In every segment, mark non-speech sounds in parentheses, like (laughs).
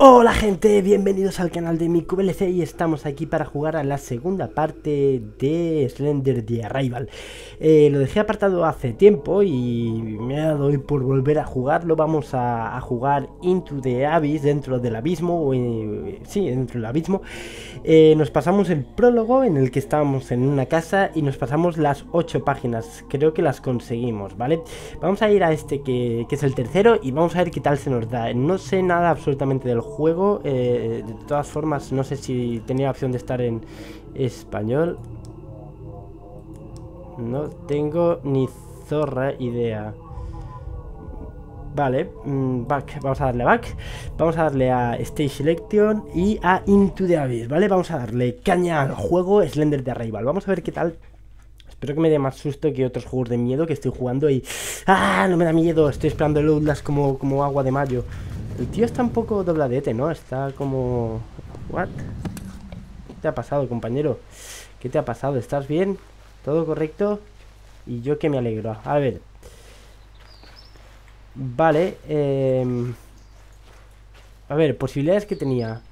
Hola gente, bienvenidos al canal de mi QLC y estamos aquí para jugar a la segunda parte de Slender The Arrival eh, Lo dejé apartado hace tiempo y me ha dado hoy por volver a jugarlo Vamos a, jugar Into the Abyss, dentro del abismo, eh, sí, dentro del abismo eh, Nos pasamos el prólogo en el que estábamos en una casa y nos pasamos las 8 páginas Creo que las conseguimos, ¿vale? Vamos a ir a este que, que es el tercero y vamos a ver qué tal se nos da No sé nada absolutamente del juego. Eh, de todas formas, no sé si tenía opción de estar en español. No tengo ni zorra idea. Vale, mm, back, vamos a darle back Vamos a darle a Stage Selection Y a Into the Abyss, ¿vale? Vamos a darle caña al juego Slender de Arrival Vamos a ver qué tal Espero que me dé más susto que otros juegos de miedo que estoy jugando y... ¡Ah! No me da miedo, estoy esperando el Outlast como, como agua de mayo el tío está un poco dobladete, ¿no? Está como... ¿What? ¿Qué te ha pasado, compañero? ¿Qué te ha pasado? ¿Estás bien? ¿Todo correcto? Y yo que me alegro. A ver. Vale. Eh... A ver, posibilidades que tenía.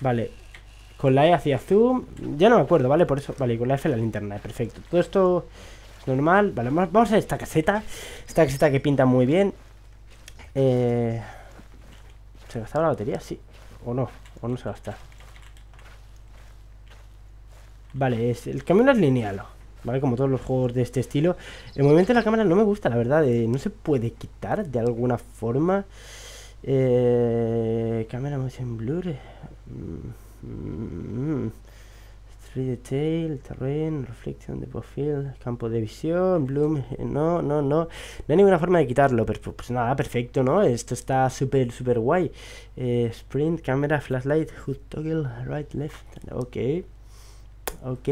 Vale. Con la E hacia zoom. Ya no me acuerdo, ¿vale? Por eso. Vale, con la F la linterna. Perfecto. Todo esto normal. Vale, vamos a esta caseta. Esta caseta que pinta muy bien. Eh... ¿Se gastaba la batería? Sí. ¿O no? ¿O no se gasta? Vale, el camino es lineal. ¿Vale? Como todos los juegos de este estilo. El movimiento de la cámara no me gusta, la verdad. Eh, no se puede quitar de alguna forma. Eh, cámara motion blur. Mm, mm, mm. 3 detail, terreno, reflexión de profil, campo de visión, bloom, eh, no, no, no, no hay ninguna forma de quitarlo, pero pues nada, perfecto, ¿no? Esto está súper, súper guay. Eh, sprint, cámara, flashlight, hood toggle, right, left, ok, ok.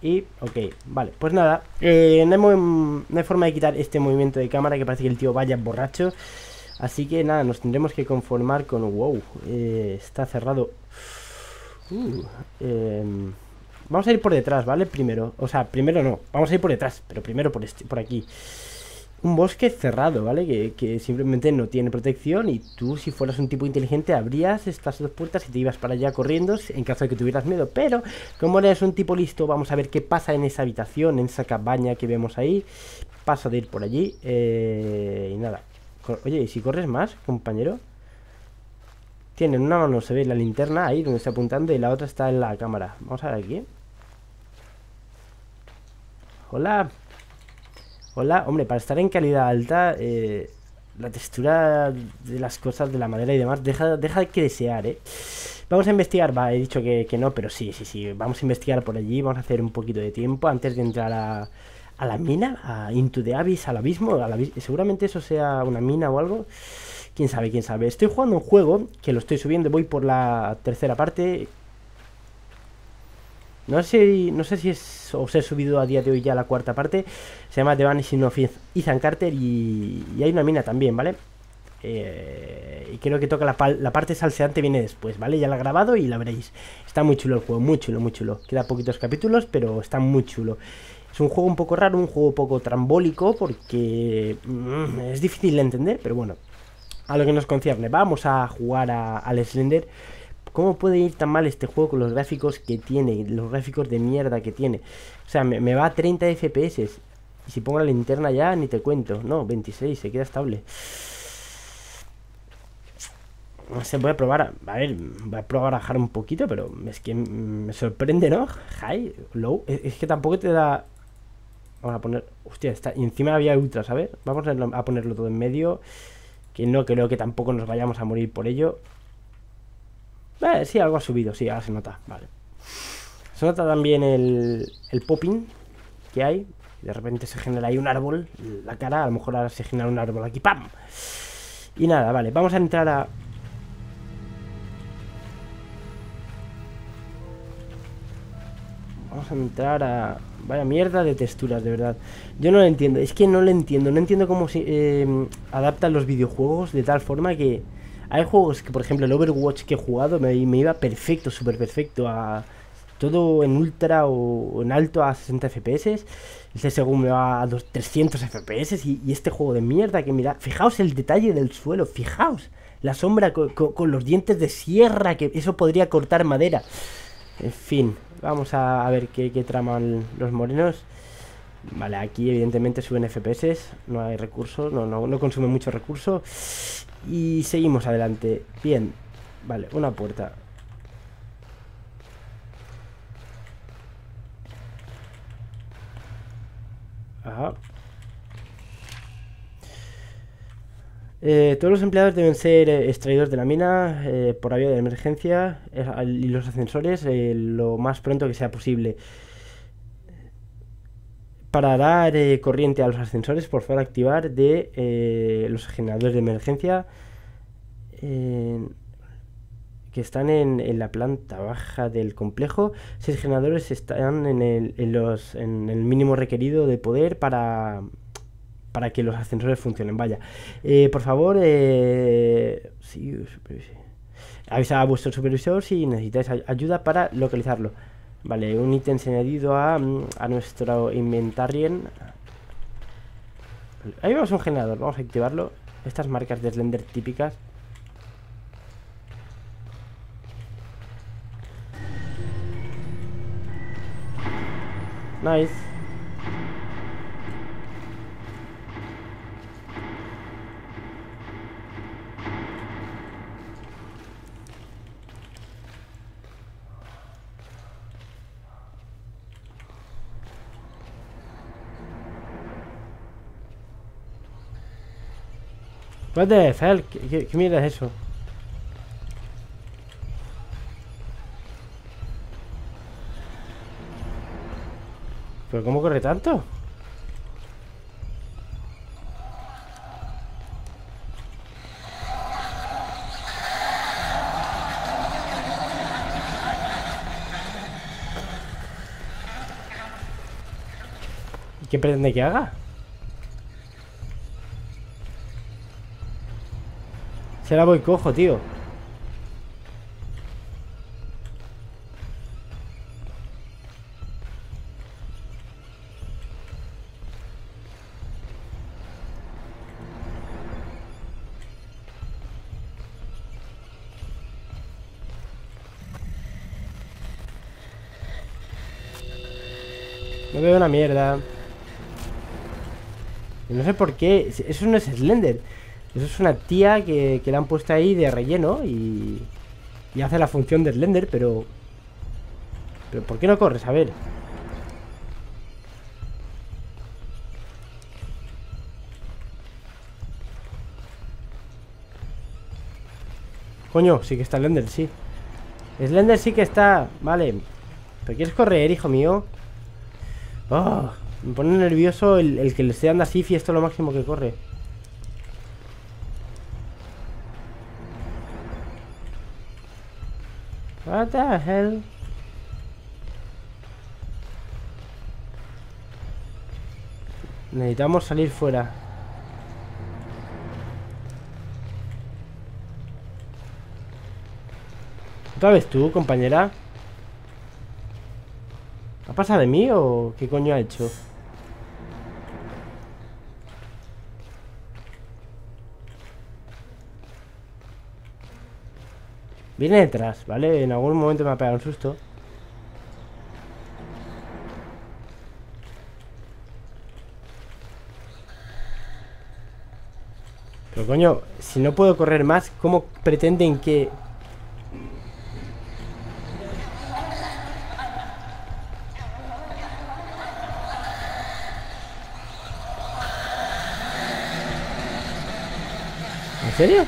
Y, ok, vale, pues nada, eh, no, hay, forma de quitar este movimiento de cámara que parece que el tío vaya borracho. Así que nada, nos tendremos que conformar con, wow, está cerrado. Uh, em, vamos a ir por detrás, ¿vale? Primero, o sea, primero no, vamos a ir por detrás, pero primero por, este, por aquí. Un bosque cerrado, ¿vale? Que, simplemente no tiene protección y tú, si fueras un tipo inteligente, abrías estas dos puertas y te ibas para allá corriendo en caso de que tuvieras miedo. Pero, como eres un tipo listo, vamos a ver qué pasa en esa habitación, en esa cabaña que vemos ahí. Paso de ir por allí eh, y nada. Oye, ¿y si corres más, compañero? Tienen una mano, se ve la linterna ahí donde está apuntando y la otra está en la cámara. Vamos a ver aquí. Hola. Hola. Hombre, para estar en calidad alta, eh, la textura de las cosas, de la madera y demás, deja, deja que desear, ¿eh? Vamos a investigar, va, he dicho que, no, pero sí, sí, sí, vamos a investigar por allí, vamos a hacer un poquito de tiempo antes de entrar a, a la mina, a Into the Abyss, al abismo, seguramente eso sea una mina o algo. Quién sabe, quién sabe. Estoy jugando un juego que lo estoy subiendo, voy por la tercera parte. No sé, no sé si es, os he subido a día de hoy ya la cuarta parte. Se llama The Vanishing of Ethan Carter y, hay una mina también, ¿vale? Eh, y creo que toca la, la, parte salseante viene después, ¿vale? Ya la he grabado y la veréis. Está muy chulo el juego, muy chulo, muy chulo. Queda poquitos capítulos, pero está muy chulo. Es un juego un poco raro, un juego un poco trambólico porque mm, es difícil de entender, pero bueno, a lo que nos concierne. Vamos a jugar al Slender. ¿Cómo puede ir tan mal este juego con los gráficos que tiene? Los gráficos de mierda que tiene. O sea, me, va a 30 FPS. Y si pongo la linterna ya, ni te cuento. No, 26, se queda estable. No sé, voy a probar. A, ver, voy a probar a bajar un poquito, pero es que me sorprende, ¿no? High, low. Es, que tampoco te da. Vamos a poner. Hostia, está. Y encima había ultra, ¿sabes? Vamos a ponerlo todo en medio. Que no creo que tampoco nos vayamos a morir por ello. Eh, sí, algo ha subido, sí, ahora se nota, vale. Se nota también el, el popping que hay. De repente se genera ahí un árbol, la cara, a lo mejor ahora se genera un árbol aquí, ¡pam! Y nada, vale, vamos a entrar a... Vamos a entrar a... Vaya mierda de texturas, de verdad. Yo no lo entiendo. Es que no lo entiendo. No entiendo cómo se eh, adaptan los videojuegos de tal forma que... Hay juegos que, por ejemplo, el Overwatch que he jugado me, iba perfecto, súper perfecto a, todo en ultra o en alto a 60 FPS. El según me va a los 300 FPS y, este juego de mierda que mira, fijaos el detalle del suelo, fijaos la sombra con, los dientes de sierra, que eso podría cortar madera. En fin, vamos a, ver qué, traman los morenos. Vale, aquí evidentemente suben FPS, no hay recursos, no, no, no consume mucho recurso. Y seguimos adelante. Bien, vale, una puerta. Eh, todos los empleados deben ser eh, extraídos de la mina eh, por vía de emergencia y los ascensores lo más pronto que sea posible. Para dar corriente a los ascensores, por favor, activar de los generadores de emergencia que están en, la planta baja del complejo. Seis generadores están en el, los, en el mínimo requerido de poder para, para que los ascensores funcionen. Vaya, eh, por favor, eh, avisa a vuestro supervisor si necesitáis ayuda para localizarlo. Vale, un ítem añadido a, a nuestro inventario. Ahí vemos un generador, vamos a activarlo. Estas marcas de Slender típicas. Nice. What the hell? ¿Qué, qué mierda es eso? ¿Pero cómo corre tanto? ¿Y qué pretende que haga? Se la voy cojo, tío No veo una mierda. no sé por qué. Eso no es Slender. Eso es una tía que, que la han puesto ahí de relleno y, y hace la función de Slender, pero... ¿Pero por qué no corres? A ver. Coño, sí que está Slender, sí. Slender sí que está... Vale. ¿Pero quieres correr, hijo mío? Oh, me pone nervioso el, que le esté dando así y lo máximo que corre. What the hell? Necesitamos salir fuera. ¿Otra vez tú, compañera? pasa de mí o qué coño ha hecho? Viene detrás, ¿vale? En algún momento me ha pegado un susto. Pero coño, si no puedo correr más, ¿cómo pretenden que serio?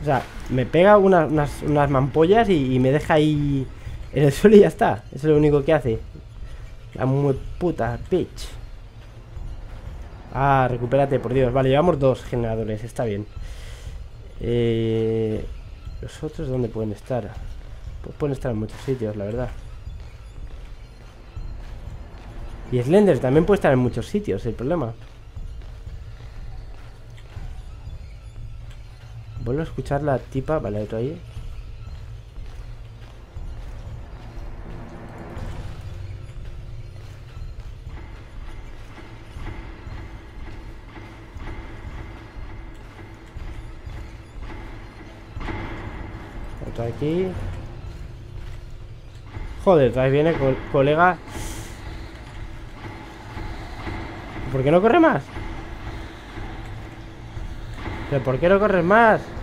O sea, me pega unas, unas, mampollas y, me deja ahí en el (laughs) suelo y ya está. Eso es lo único que hace. La muy puta bitch. Ah, recupérate, por Dios. Vale, llevamos dos generadores, está bien. Eh, ¿Los otros dónde pueden estar? Pues pueden estar en muchos sitios, la verdad. Y Slender también puede estar en muchos sitios, el problema. Vuelvo a escuchar la tipa. Vale, otro ahí. Otro aquí. Joder, vez viene colega. ¿Por qué no corre más? ¿Pero por qué no corres más?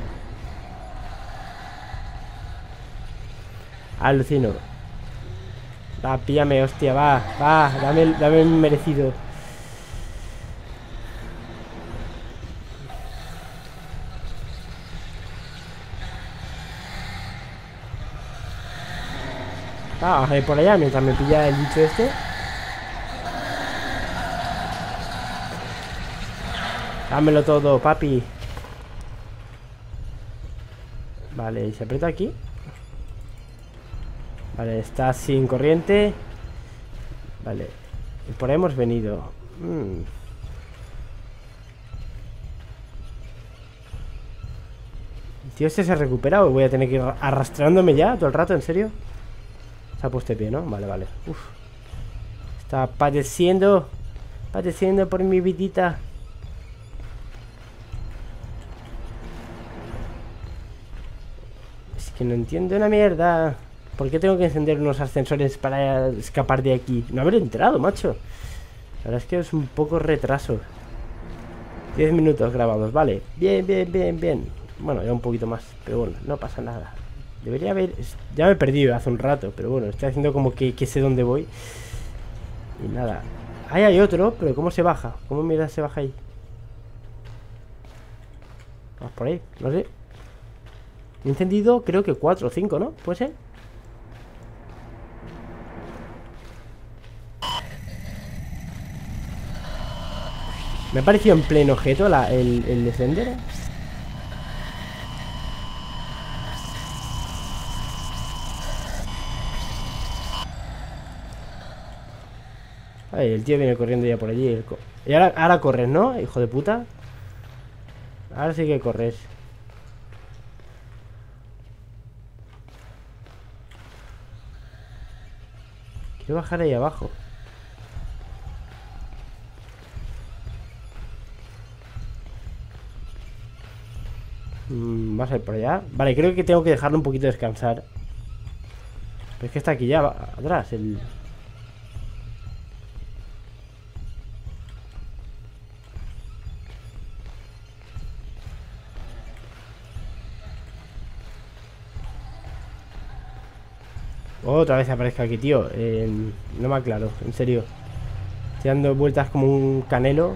Alucino. Va, píllame, hostia, va, va, dame, dame merecido. Ah, a ir por allá mientras me pilla el bicho este. Dámelo todo, papi. Vale, ¿y se aprieta aquí? Vale, está sin corriente Vale Por ahí hemos venido mm. Tío este se ha recuperado Voy a tener que ir arrastrándome ya todo el rato, ¿en serio? Se ha puesto de pie, ¿no? Vale, vale Uf. Está padeciendo Padeciendo por mi vidita Es que no entiendo una mierda ¿Por qué tengo que encender unos ascensores para escapar de aquí? No haber entrado, macho. La verdad es que es un poco retraso. 10 minutos grabados, vale. Bien, bien, bien, bien. Bueno, ya un poquito más, pero bueno, no pasa nada. Debería haber... Ya me he perdido hace un rato, pero bueno, estoy haciendo como que, sé dónde voy. Y nada. Ahí hay otro, pero ¿cómo se baja? ¿Cómo mira se baja ahí? Vamos por ahí, no sé. He encendido creo que 4 o 5, ¿no? ¿Puede ser? Me ha parecido en pleno objeto el, descender. Ay, el tío viene corriendo ya por allí. Y ahora, ahora corres, ¿no? Hijo de puta. Ahora sí que corres. Quiero bajar ahí abajo. Mm, va a ser por allá. Vale, creo que tengo que dejarlo un poquito descansar. Pero es que está aquí ya atrás el... Otra vez aparezca aquí, tío. no me aclaro, en serio. Estoy dando vueltas como un canelo.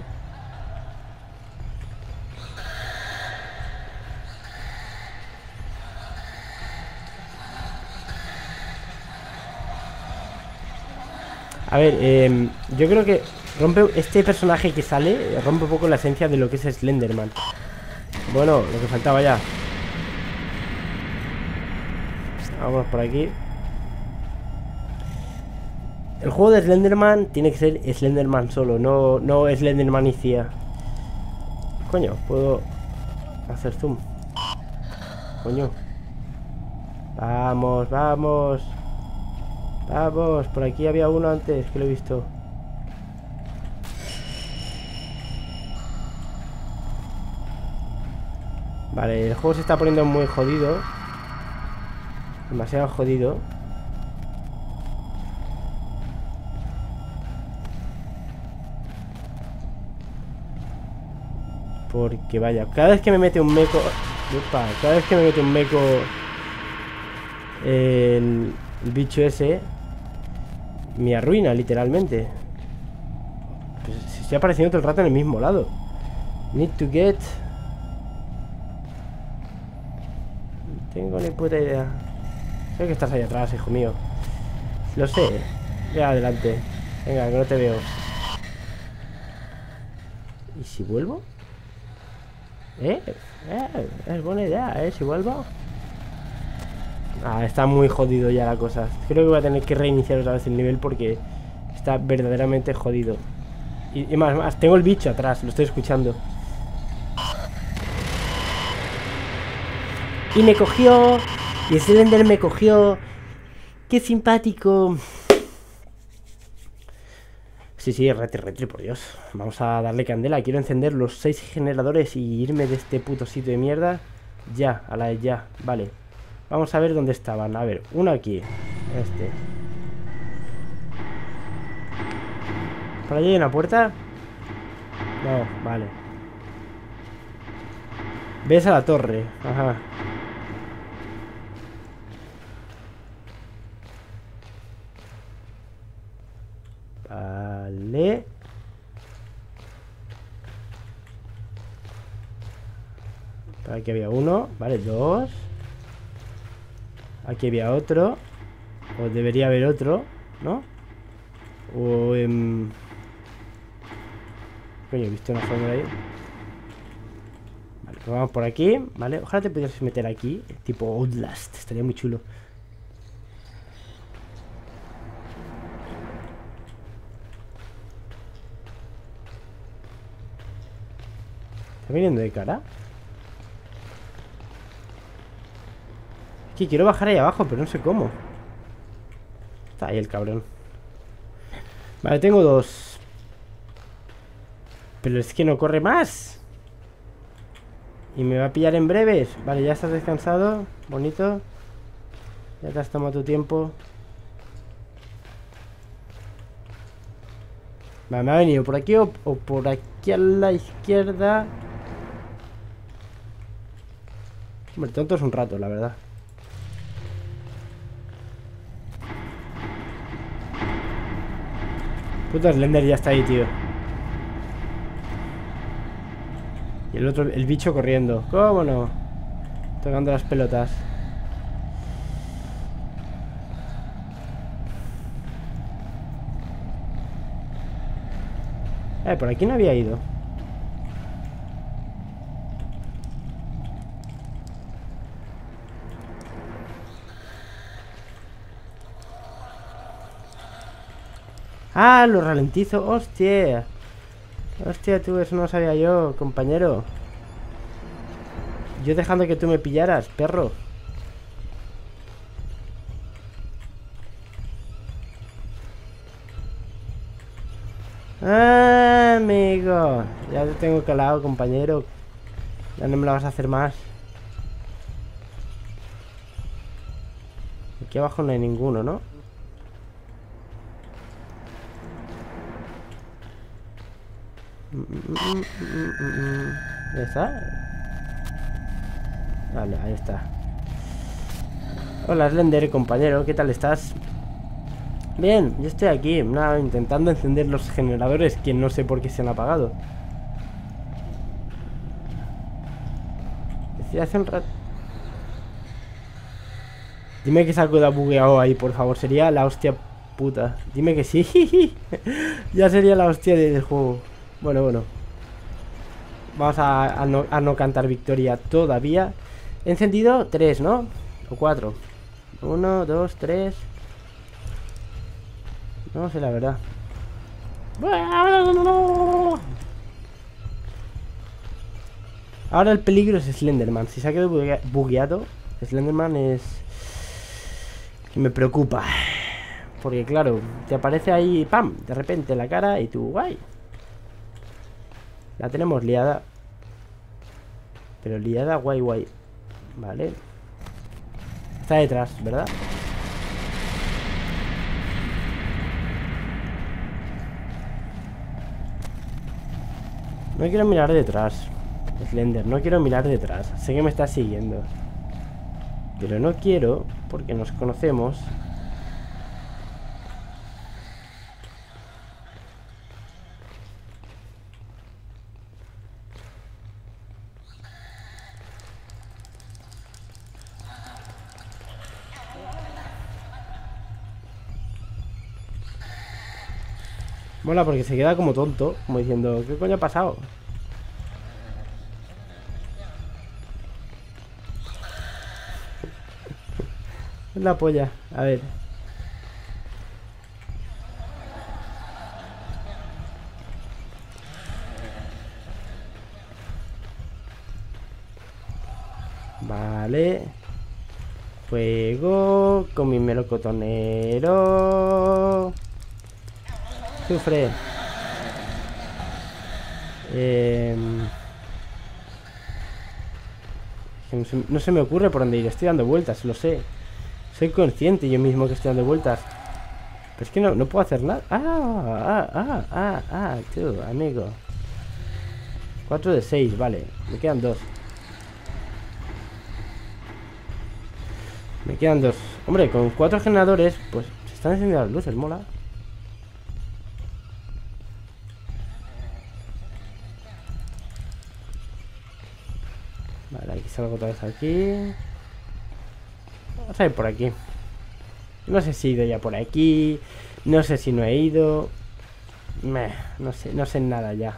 A ver, em, yo creo que rompe este personaje que sale rompe un poco la esencia de lo que es Slenderman. Bueno, lo que faltaba ya. Vamos por aquí. El juego de Slenderman tiene que ser Slenderman solo, no, no Slenderman y Cia. Coño, puedo hacer zoom. Coño. Vamos, vamos. Vamos, por aquí había uno antes que lo he visto. Vale, el juego se está poniendo muy jodido. Demasiado jodido. Porque vaya, cada vez que me mete un meco... cada vez que me mete un meco... El bicho ese me arruina, literalmente. Pues se estoy apareciendo todo el rato en el mismo lado. Need to get... No tengo ni puta idea. Sé que estás ahí atrás, hijo mío. Lo sé. Ve adelante. Venga, que no te veo. ¿Y si vuelvo? ¿Eh? ¿Eh? Es buena idea, ¿eh? Si vuelvo... Ah, está muy jodido ya la cosa. Creo que voy a tener que reiniciar otra vez el nivel porque está verdaderamente jodido. Y, y más, más, tengo el bicho atrás, lo estoy escuchando. Y me cogió. Y Slender me cogió. Qué simpático. Sí, sí, retri, retri, por Dios. Vamos a darle candela. Quiero encender los seis generadores y irme de este puto sitio de mierda. Ya, a la de ya. Vale. Vamos a ver dónde estaban. A ver, uno aquí. Este. ¿Por allí hay una puerta? No, vale. Ves a la torre. Ajá. Vale. Aquí había uno. Vale, dos. Aquí había otro. O debería haber otro, ¿no? O en... Coño, he visto una fórmula ahí. Vale, pues vamos por aquí, ¿vale? Ojalá te pudieras meter aquí, tipo Outlast, estaría muy chulo. ¿Está viniendo de cara? Quiero bajar ahí abajo, pero no sé cómo. Está ahí el cabrón. Vale, tengo dos. Pero es que no corre más. Y me va a pillar en breves. Vale, ya estás descansado. Bonito. Ya te has tomado tu tiempo. Vale, me ha venido por aquí o, o por aquí a la izquierda. Hombre, tonto es un rato, la verdad. Puto Slender ya está ahí, tío. Y el otro, el bicho corriendo. ¿Cómo no? Tocando las pelotas. Eh, por aquí no había ido. Ah, lo ralentizo. Hostia. Hostia, tú, eso no sabía yo, compañero. Yo dejando que tú me pillaras, perro. Ah, amigo. Ya te tengo calado, compañero. Ya no me lo vas a hacer más. Aquí abajo no hay ninguno, ¿no? ¿Ya está? Vale, ahí está. Hola, Slender, compañero, ¿qué tal estás? Bien, yo estoy aquí, nada, intentando encender los generadores que no sé por qué se han apagado. Decía hace un rato... Dime que de bugueado ahí, por favor. Sería la hostia puta. Dime que sí. (laughs) ya sería la hostia del juego. Bueno, bueno. Vamos a, no, cantar victoria todavía. Encendido tres, ¿no? O cuatro. Uno, dos, tres. No sé la verdad. Ahora el peligro es Slenderman. Si se ha quedado bugueado, Slenderman es... Me preocupa. Porque claro, te aparece ahí, ¡pam! De repente la cara y tú, guay. La tenemos liada. Pero liada guay guay. Vale. Está detrás, ¿verdad? No quiero mirar detrás. Slender, no quiero mirar detrás. Sé que me está siguiendo. Pero no quiero, porque nos conocemos, Mola porque se queda como tonto, como diciendo, ¿qué coño ha pasado? La polla, a ver. Vale. Fuego con mi melocotonero. Sufre. Em, no, se, me ocurre por dónde ir. Estoy dando vueltas, lo sé. Soy consciente yo mismo que estoy dando vueltas. Pero es que no, no puedo hacer nada. Ah, ah, ah, ah, ah, tú, amigo. 4 de 6, vale. Me quedan dos. Me quedan dos. Hombre, con cuatro generadores, pues se están encendiendo las luces, mola. Salgo otra vez aquí. Vamos a ir por aquí. No sé si he ido ya por aquí. No sé si no he ido. no sé, no sé nada ya.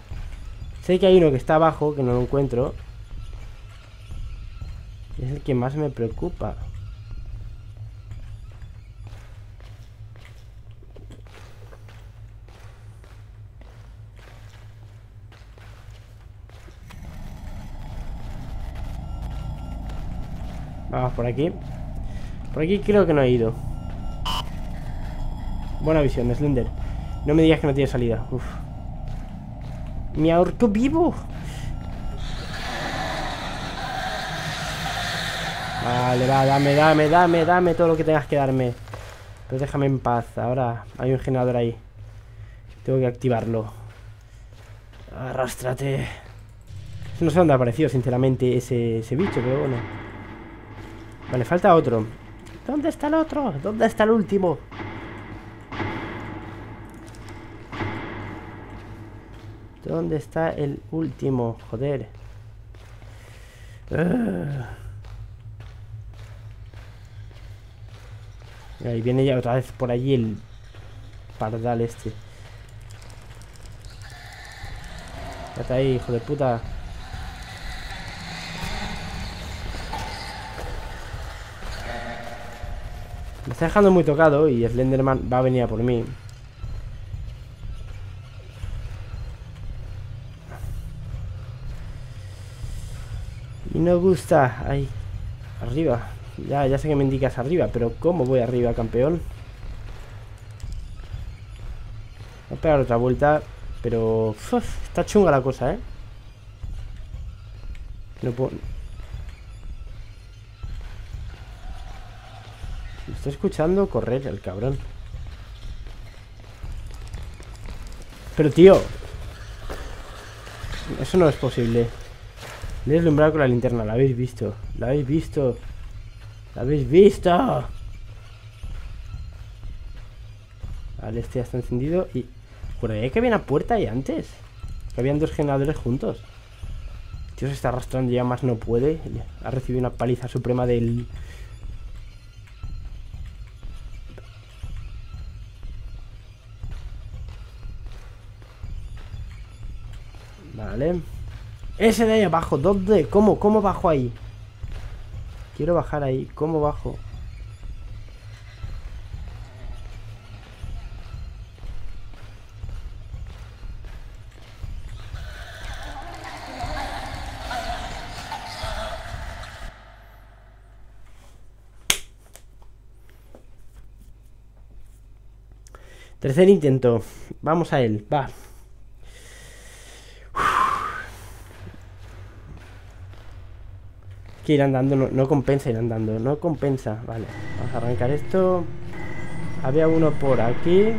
Sé que hay uno que está abajo, que no lo encuentro. es el que más me preocupa. Vamos por aquí. Por aquí creo que no he ido. Buena visión, Slender. No me digas que no tiene salida. Uf. Me ahorco vivo. Vale, va, dame, dame, dame, dame todo lo que tengas que darme. Pero déjame en paz. Ahora hay un generador ahí. Tengo que activarlo. Arrástrate. No sé dónde ha aparecido, sinceramente, ese, ese bicho, pero bueno. Vale, falta otro. ¿Dónde está el otro? ¿Dónde está el último? ¿Dónde está el último? Joder. Ah. Ahí viene ya otra vez por allí el pardal este. Está ahí, hijo de puta. Está dejando muy tocado y Slenderman va a venir a por mí. Y no gusta. Ahí. Arriba. Ya, ya sé que me indicas arriba, pero ¿cómo voy arriba, campeón? Voy a pegar otra vuelta, pero... está chunga la cosa, ¿eh? No puedo... Me estoy escuchando correr el cabrón. Pero, tío... Eso no es posible. Le he deslumbrado con la linterna, la habéis visto. La habéis visto. La habéis visto. Vale, este ya está encendido y... ahí que había una puerta ahí antes. Que habían dos generadores juntos. tío se está arrastrando ya más no puede. Ha recibido una paliza suprema del... Ese de ahí abajo, ¿dónde? ¿Cómo? ¿Cómo bajo ahí? Quiero bajar ahí, ¿cómo bajo? Tercer intento. Vamos a él. Va. Que ir andando, no, compensa ir andando, no compensa. Vale, vamos a arrancar esto. Había uno por aquí.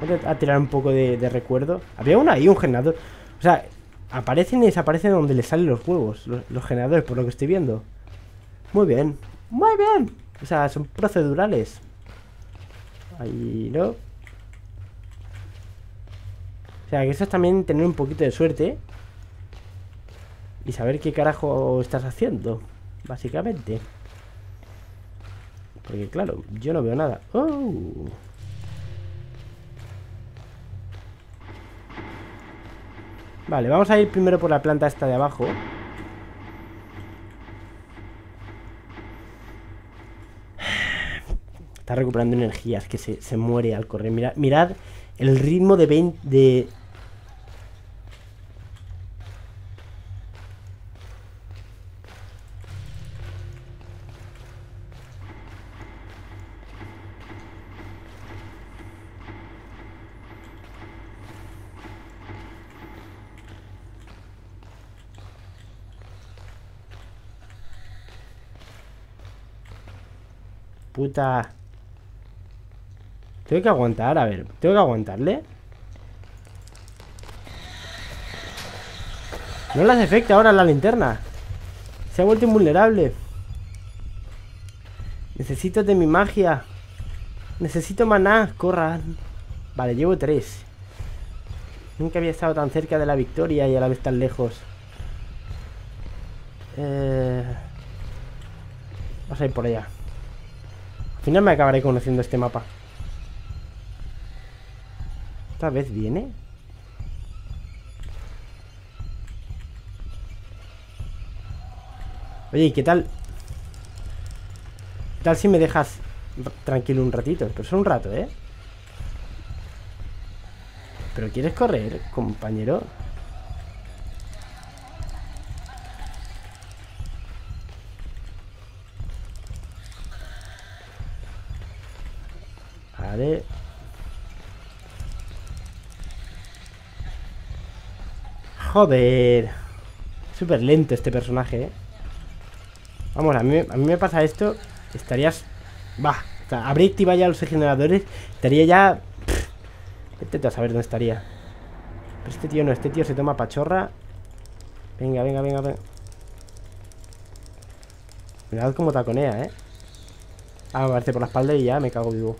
Voy a tirar un poco de, recuerdo. Había uno ahí, un generador. O sea, aparecen y desaparecen donde le salen los huevos, los, los generadores, por lo que estoy viendo. Muy bien, muy bien. O sea, son procedurales. Ahí no. O sea, que eso es también tener un poquito de suerte. Y saber qué carajo estás haciendo. Básicamente. Porque claro, yo no veo nada. ¡Oh! Vale, vamos a ir primero por la planta esta de abajo. Está recuperando energías, que se, muere al correr. Mirad, mirad el ritmo de, 20, de puta. Tengo que aguantar, a ver. Tengo que aguantarle. No le hace efecto ahora la linterna. Se ha vuelto invulnerable. Necesito de mi magia. Necesito maná. Corra. Vale, llevo tres. Nunca había estado tan cerca de la victoria y a la vez tan lejos. Eh... Vamos a ir por allá. Al final me acabaré conociendo este mapa. ¿Otra vez viene? Oye, ¿y qué tal? ¿Qué tal si me dejas tranquilo un ratito? Pero es un rato, ¿eh? ¿Pero quieres correr, compañero? Joder. Súper lento este personaje, ¿eh? Vamos, a mí, a mí me pasa esto. Estarías... Va, habría activado los generadores. Estaría ya... Intento saber dónde estaría. Pero este tío no, este tío se toma pachorra. Venga, venga, venga, venga. Mirad cómo taconea, ¿eh? Ah, me parece por la espalda y ya me cago vivo.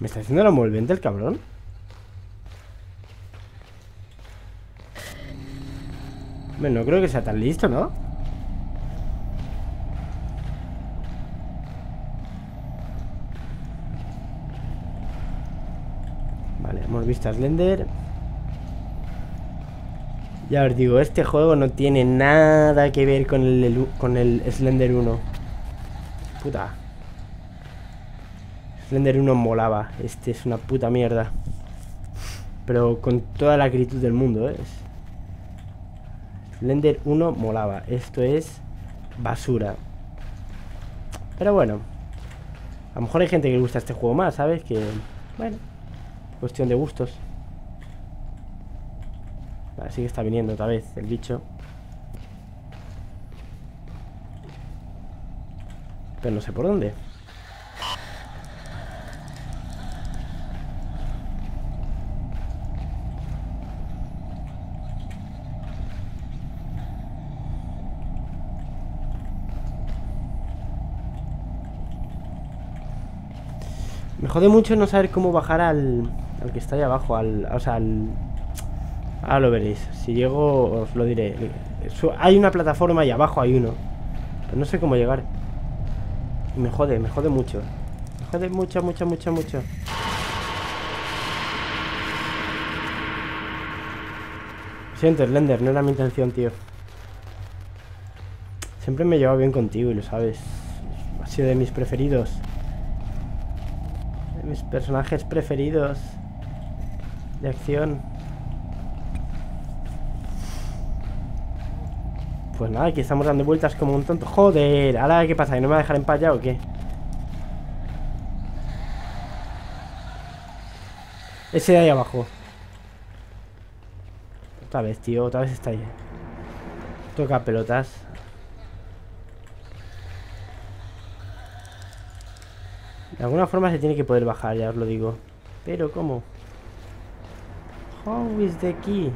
¿Me está haciendo la envolvente el cabrón? Bueno, no creo que sea tan listo, ¿no? Vale, hemos visto a Slender Ya os digo, este juego no tiene nada que ver con el, con el Slender 1 Puta Slender 1 molaba. Este es una puta mierda. Pero con toda la acritud del mundo, ¿eh? Slender 1 molaba. Esto es basura. Pero bueno. A lo mejor hay gente que gusta este juego más, ¿sabes? Que, bueno, cuestión de gustos. Así que está viniendo otra vez el bicho. Pero no sé por dónde. Jode mucho no saber cómo bajar al, al que está ahí abajo, al, o sea, al... Ahora lo veréis, si llego os lo diré. Hay una plataforma y abajo hay uno. No sé cómo llegar. Me jode, me jode mucho. Me jode mucho, mucho, mucho, mucho. Siento, Slender, no era mi intención, tío. Siempre me he llevado bien contigo y lo sabes. Ha sido de mis preferidos mis personajes preferidos de acción. Pues nada, aquí estamos dando vueltas como un tonto. Joder, ahora qué pasa, ¿que no me va a dejar en paya o qué? Ese de ahí abajo. Otra vez, tío, otra vez está ahí. Toca pelotas. De alguna forma se tiene que poder bajar, ya os lo digo. Pero, ¿cómo? How is the key?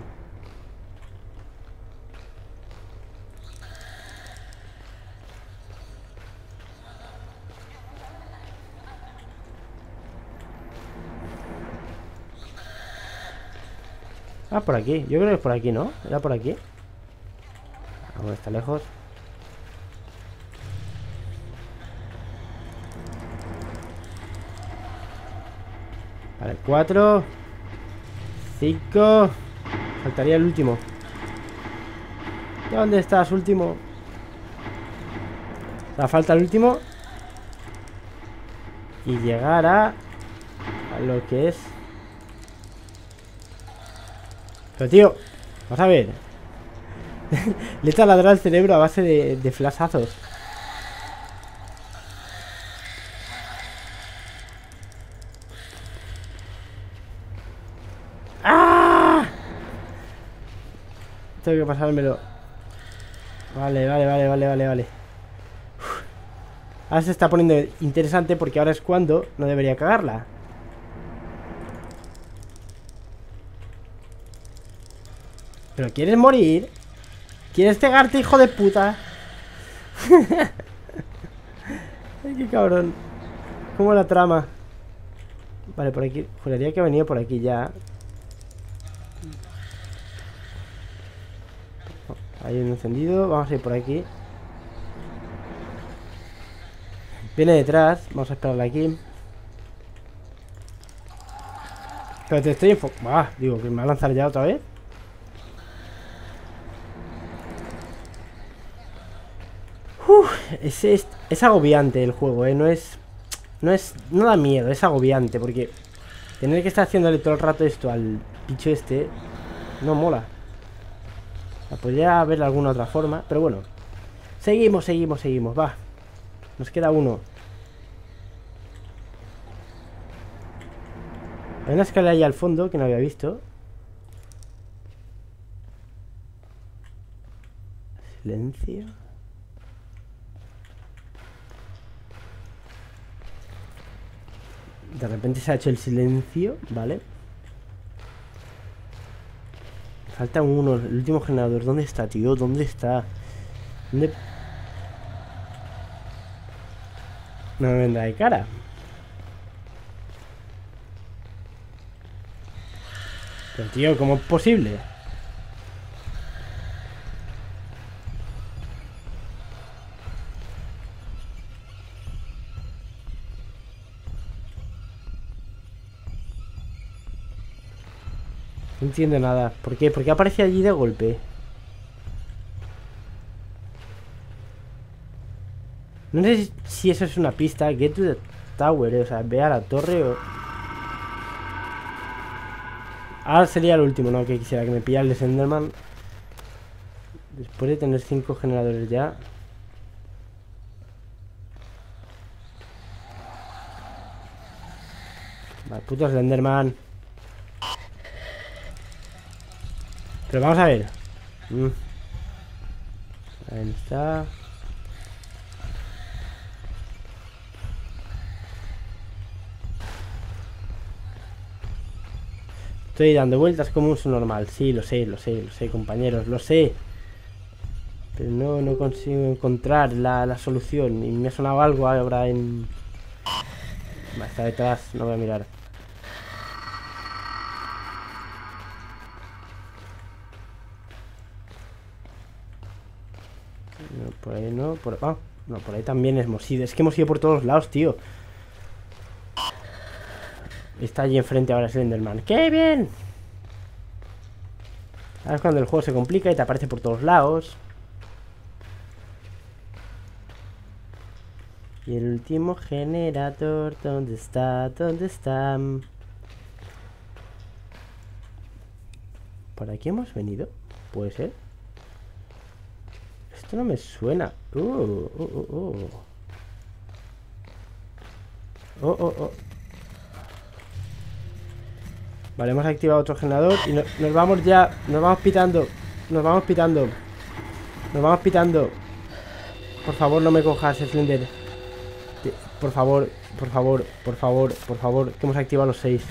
Ah, por aquí. Yo creo que es por aquí, ¿no? ¿Era por aquí? Aún está lejos. Vale, cuatro. Cinco. Faltaría el último. ¿Dónde estás, último? La falta el último. Y llegar a A lo que es. Pero tío Vamos a ver. (laughs) Le he taladrado el cerebro a base de, de flashazos que pasármelo. Vale, vale, vale, vale, vale, vale. Ahora se está poniendo interesante porque ahora es cuando no debería cagarla. ¿Pero quieres morir? ¿Quieres cegarte, hijo de puta? (laughs) Ay, qué cabrón. ¿Cómo la trama? Vale, por aquí. Juraría que ha venido por aquí ya. Hay un encendido. Vamos a ir por aquí. Viene detrás. Vamos a esperarla aquí. Pero te estoy enfocando. Ah, digo, que me va a lanzar ya otra vez. Uf, es, es, es agobiante el juego, ¿eh? No es no es. No da miedo, es agobiante, porque tener que estar haciéndole todo el rato esto al bicho este. No mola. Podría haber alguna otra forma, pero bueno. Seguimos, seguimos, seguimos, va. Nos queda uno. Hay una escalera ahí al fondo que no había visto. Silencio. De repente se ha hecho el silencio, ¿vale? Falta uno, el último generador. ¿Dónde está, tío? ¿Dónde está? ¿Dónde...? No me vendrá de cara. Pero, tío, ¿cómo es posible? No entiendo nada. ¿Por qué? ¿Por qué aparece allí de golpe? No sé si eso es una pista. Get to the tower, eh, o sea, ve a la torre o... Ahora sería el último, ¿no? Que quisiera que me pillara el Enderman. Después de tener cinco generadores ya. Vale, puto Slenderman. Pero vamos a ver. Mm. Ahí está. Estoy dando vueltas como un normal. Sí, lo sé, lo sé, lo sé, compañeros, lo sé. Pero no, no consigo encontrar la, la solución. Y me ha sonado algo ahora en... está detrás, no voy a mirar. Por ahí no, por... Ah, no, por ahí también hemos ido. Es que hemos ido por todos lados, tío. Está allí enfrente ahora Slenderman. ¡Qué bien! Ahora es cuando el juego se complica y te aparece por todos lados. Y el último generador, ¿dónde está? ¿Dónde está? ¿Por aquí hemos venido? ¿Puede ser? No me suena. Uh, uh, uh. Oh, oh, oh. Vale, hemos activado otro generador y nos vamos ya. Nos vamos pitando. Nos vamos pitando. Nos vamos pitando. Por favor, no me cojas, Slender. Por favor, por favor, por favor, por favor. Que hemos activado los seis.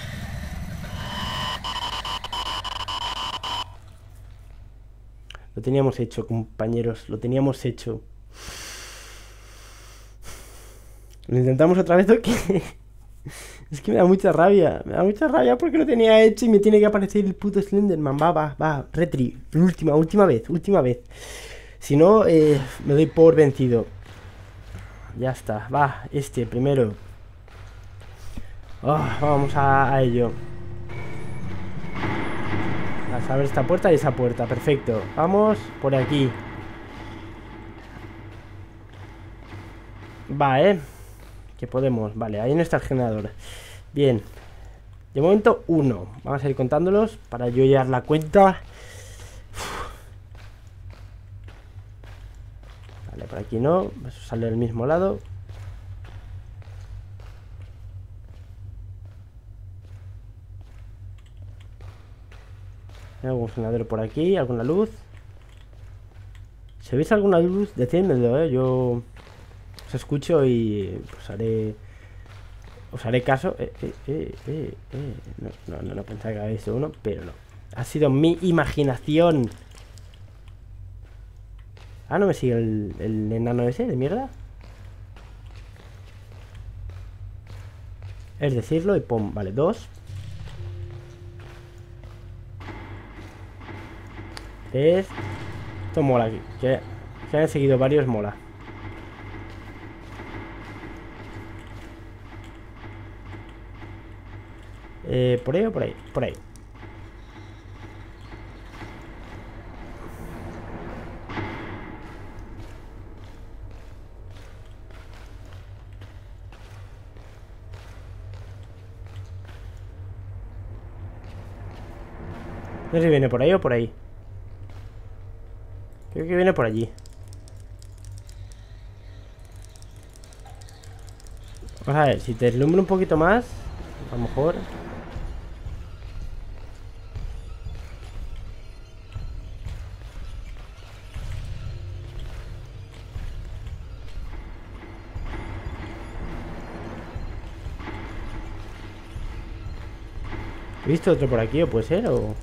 Lo teníamos hecho, compañeros. Lo teníamos hecho. Lo intentamos otra vez, ¿o (laughs) es que me da mucha rabia. Me da mucha rabia porque lo tenía hecho y me tiene que aparecer el puto Slenderman. Va, va, va. Retri. Última, última vez, última vez. Si no, eh, me doy por vencido. Ya está. Va, este primero. Oh, vamos a ello. A ver esta puerta y esa puerta, perfecto. Vamos por aquí. Va, ¿eh? Que podemos, vale, ahí no está el generador. Bien. De momento, uno. Vamos a ir contándolos para yo llevar la cuenta. Vale, por aquí no. Eso sale del mismo lado ¿Hay algún generador por aquí? ¿Alguna luz? Si veis alguna luz, decídmelo, ¿eh? Yo os escucho y os haré... Os haré caso. Eh, eh, eh, eh. No, no, no, pensaba que había visto uno, pero no. Ha sido mi imaginación. Ah, ¿no me sigue el, el enano ese de mierda? Es decirlo y pum, vale, dos. Tres. Esto mola aquí. Que, que hayan seguido varios mola. Eh, ¿Por ahí o por ahí? Por ahí. No sé si viene por ahí o por ahí. Creo que viene por allí. Vamos a ver, si te deslumbro un poquito más, a lo mejor... ¿He visto otro por aquí o puede ser o...?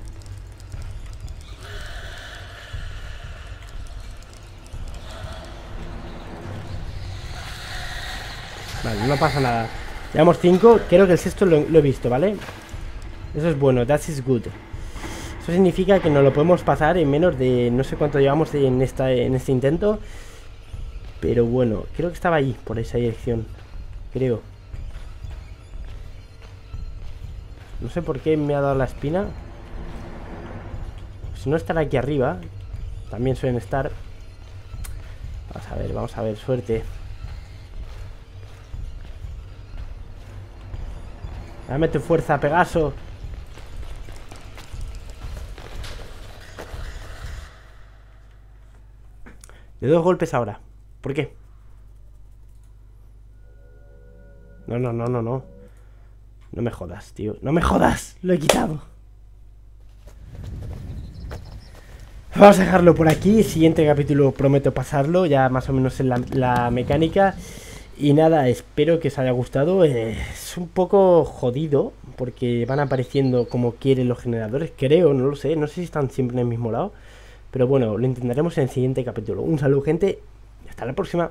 No pasa nada. Llevamos cinco, creo que el sexto lo, he visto, ¿vale? Eso es bueno, that is good. Eso significa que nos lo podemos pasar en menos de... No sé cuánto llevamos en, esta, en este intento Pero bueno, creo que estaba ahí, por esa dirección Creo. No sé por qué me ha dado la espina. Si no estará aquí arriba También suelen estar. Vamos a ver, vamos a ver, suerte Dame tu fuerza, Pegaso. De dos golpes ahora. ¿Por qué? No, no, no, no, no. No me jodas, tío. No me jodas. Lo he quitado. Vamos a dejarlo por aquí. Siguiente capítulo prometo pasarlo. Ya más o menos en la, la mecánica. Y nada, espero que os haya gustado. Es un poco jodido porque van apareciendo como quieren los generadores. Creo, no lo sé. No sé si están siempre en el mismo lado. Pero bueno, lo intentaremos en el siguiente capítulo. Un saludo, gente. Hasta la próxima.